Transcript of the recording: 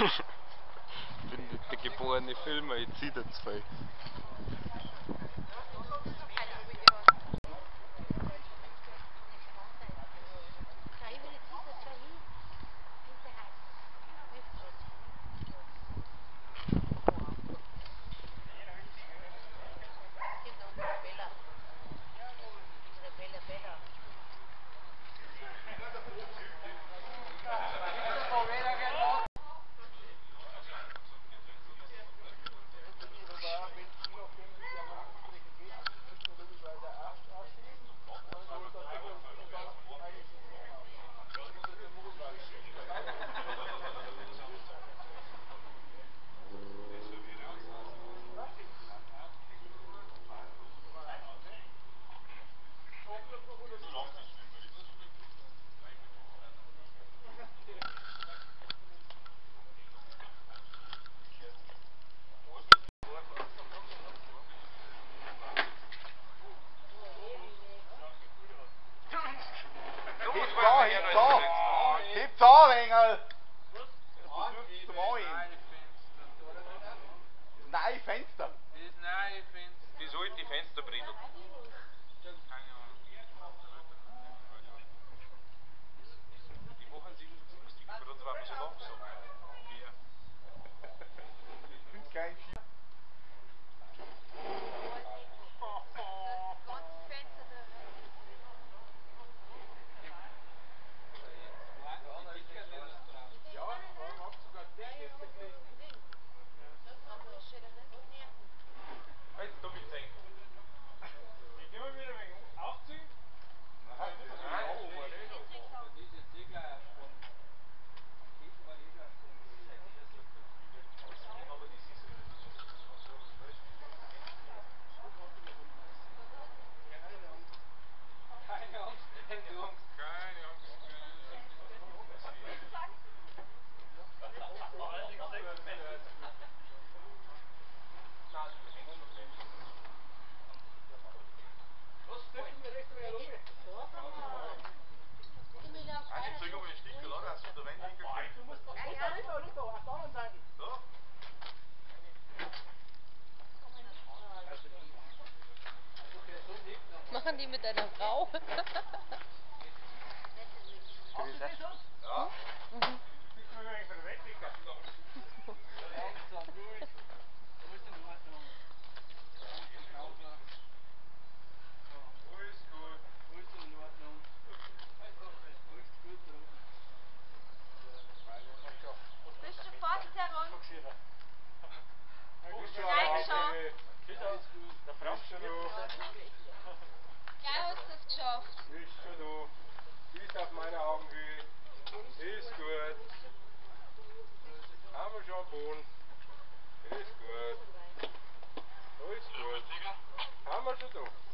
ich bin der geborene Filmer, ich zieh da zwei. An, Engel! Zum Anheben. Nein, Fenster. Das neue Fenster. Das alte Fensterbredel. Keine Ahnung. No geschafft. Bist schon da. Bist auf meiner Augenhöhe. Ist gut. Haben wir schon Boden. Ist gut. Alles gut. Haben wir schon da.